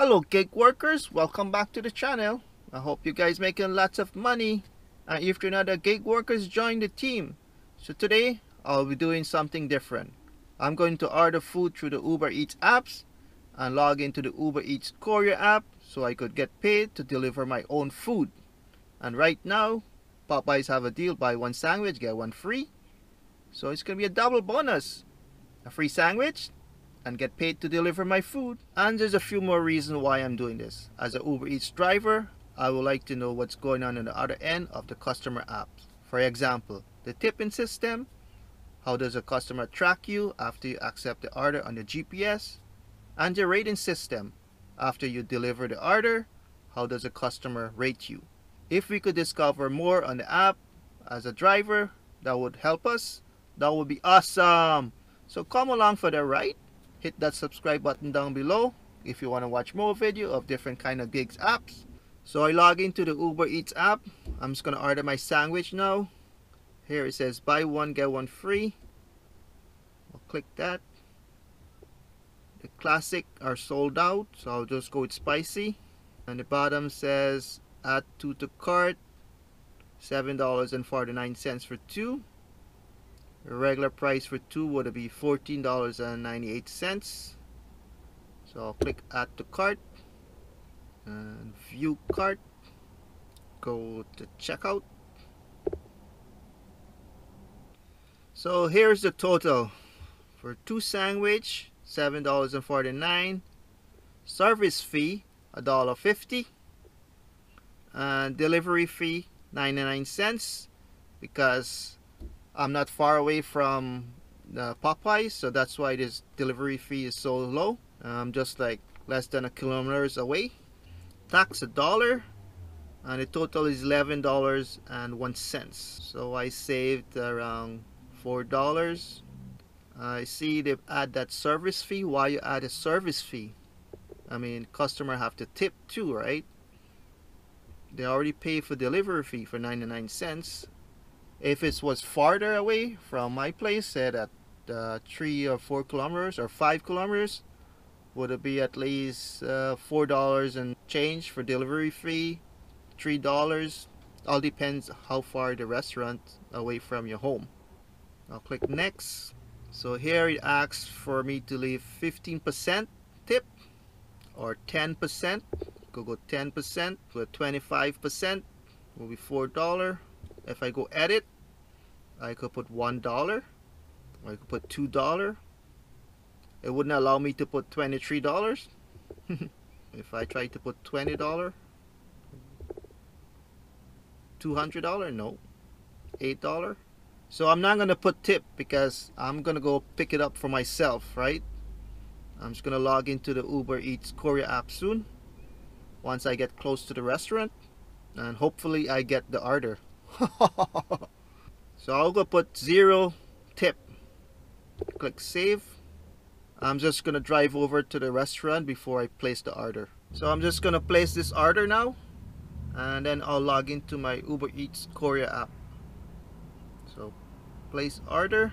Hello gig workers, welcome back to the channel. I hope you guys making lots of money. And if you're not a gig workers, join the team. So today, I'll be doing something different. I'm going to order food through the Uber Eats apps and log into the Uber Eats Courier app so I could get paid to deliver my own food. And right now, Popeyes have a deal, buy one sandwich, get one free. So it's gonna be a double bonus. A free sandwich and get paid to deliver my food. And there's a few more reasons why I'm doing this. As an Uber Eats driver, I would like to know what's going on on the other end of the customer apps. For example, the tipping system. How does a customer track you after you accept the order on the GPS? And the rating system. After you deliver the order, how does a customer rate you? If we could discover more on the app as a driver, that would help us. That would be awesome. So come along for the ride. Hit that subscribe button down below if you want to watch more video of different kind of gigs apps. So I log into the Uber Eats app. I'm just going to order my sandwich now. Here it says buy one get one free. I'll click that. The classic are sold out, so I'll just go with spicy. And the bottom says add to the cart. $7.49 for two. Regular price for two would be $14.98. So I'll click add to cart and view cart. Go to checkout. So here's the total for two sandwich $7.49 service fee $1.50 and delivery fee 99 cents because I'm not far away from uh, the Popeyes so that's why this delivery fee is so low. I'm just like less than a kilometers away. Tax a dollar and the total is eleven dollars and one cents. So I saved around four dollars. I see they add that service fee. Why you add a service fee? I mean customer have to tip too right? They already pay for delivery fee for 99 cents if it was farther away from my place said at uh, three or four kilometers or five kilometers would it be at least uh, four dollars and change for delivery fee? Three dollars? All depends how far the restaurant away from your home. I'll click next. So here it asks for me to leave 15% tip or 10% go go 10% for 25% will be four dollar if I go edit I could put one dollar. I could put two dollar. It wouldn't allow me to put $23 if I try to put $20 $200 no. $8 so I'm not gonna put tip because I'm gonna go pick it up for myself right? I'm just gonna log into the Uber Eats Courier app soon. Once I get close to the restaurant and hopefully I get the order so I'll go put zero tip. Click save. I'm just gonna drive over to the restaurant before I place the order. So I'm just gonna place this order now and then I'll log into my Uber Eats Courier app. So place order.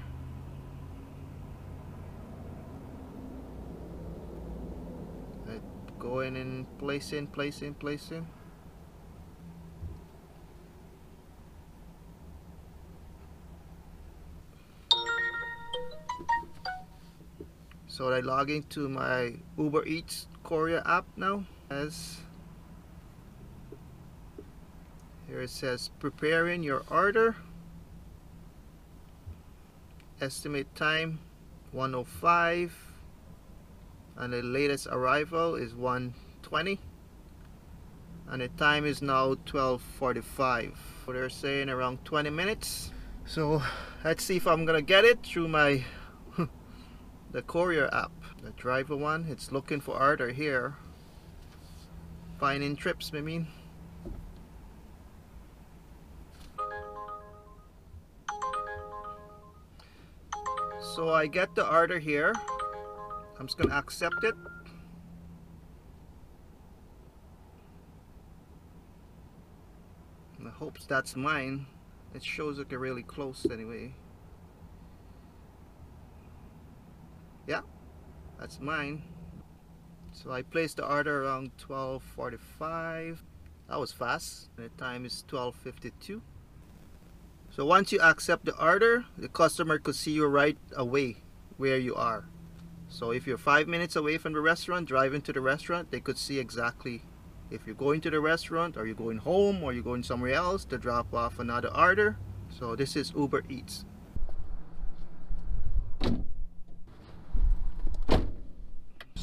Go in and place in place in place in so I log into my Uber Eats Courier app now. As here it says preparing your order. Estimate time 105 and the latest arrival is 120 and the time is now 12:45 so they're saying around 20 minutes. So let's see if I'm gonna get it through my the courier app. The driver one. It's looking for order here. Finding trips I mean? So I get the order here. I'm just gonna accept it. I hope that's mine. It shows like really close anyway yeah that's mine So I placed the order around 12.45. That was fast. The time is 12.52. So once you accept the order, the customer could see you right away where you are. So if you're five minutes away from the restaurant, driving to the restaurant, they could see exactly if you're going to the restaurant, or you're going home, or you're going somewhere else to drop off another order. So this is Uber Eats.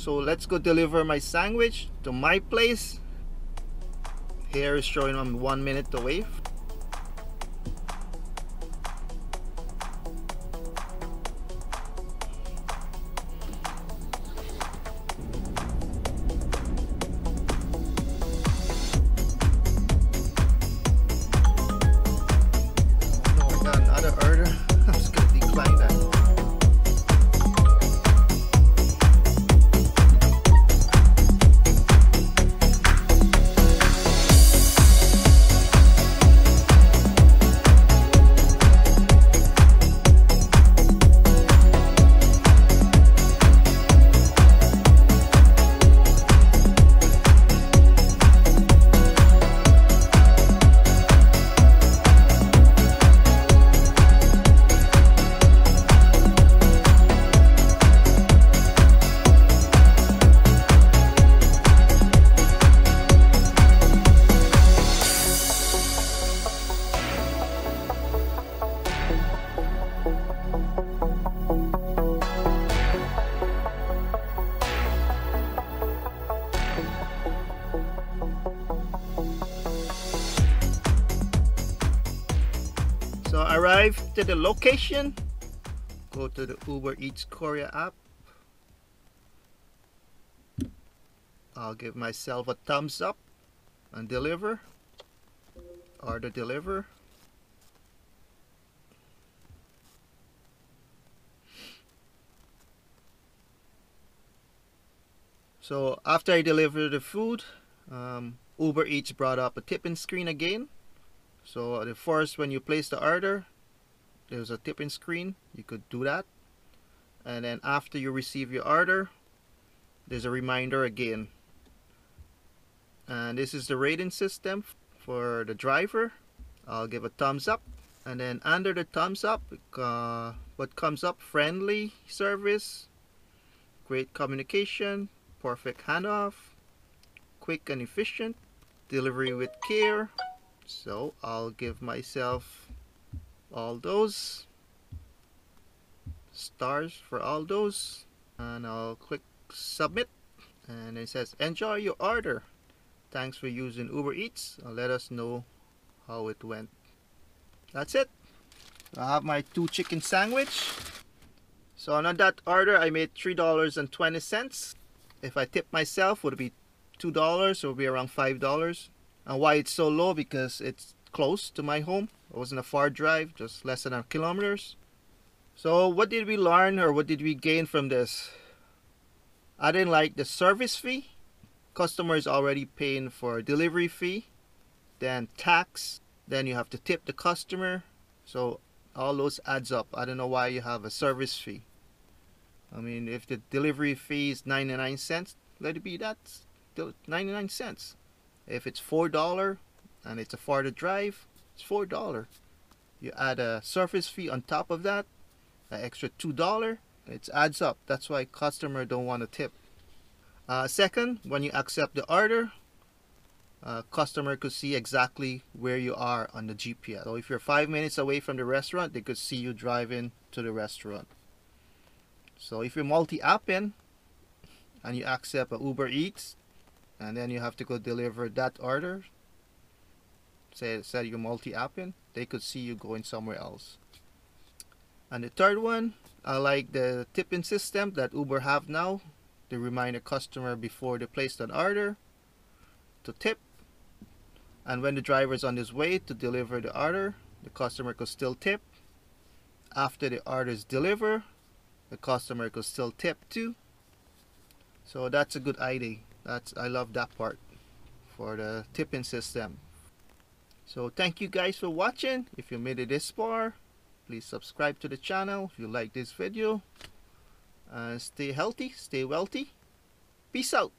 So let's go deliver my sandwich to my place. Here is showing I'm one minute away Arrive to the location, go to the Uber Eats Courier app. I'll give myself a thumbs up and deliver. Order deliver. So after I deliver the food, um, Uber Eats brought up a tipping screen again so the first when you place the order there's a tipping screen you could do that. And then after you receive your order there's a reminder again. And this is the rating system for the driver. I'll give a thumbs up. And then under the thumbs up uh, what comes up friendly service great communication perfect handoff quick and efficient delivery with care. So I'll give myself all those stars for all those and I'll click submit and it says enjoy your order. Thanks for using Uber Eats. Let us know how it went. That's it. I have my two chicken sandwich. So on that order I made three dollars and twenty cents. If I tip myself would be two dollars it would be around five dollars? And why it's so low? Because it's close to my home. It wasn't a far drive just less than a kilometers. So what did we learn or what did we gain from this? I didn't like the service fee. Customers already paying for delivery fee then tax then you have to tip the customer. So all those adds up. I don't know why you have a service fee. I mean if the delivery fee is 99 cents let it be that 99 cents. If it's four dollar and it's a farther drive it's four dollar. You add a service fee on top of that an extra two dollar it adds up. That's why customer don't want to tip. Uh, second when you accept the order uh, customer could see exactly where you are on the GPS so if you're five minutes away from the restaurant they could see you driving to the restaurant. So if you're multi-apping and you accept a Uber Eats and then you have to go deliver that order say said you multi-apping they could see you going somewhere else. And the third one I like the tipping system that Uber have now. They remind a customer before they place an order to tip. And when the driver is on his way to deliver the order the customer could still tip. After the order is delivered the customer could still tip too. So that's a good idea. That's I love that part for the tipping system so thank you guys for watching. If you made it this far please subscribe to the channel if you like this video. And stay healthy stay wealthy. Peace out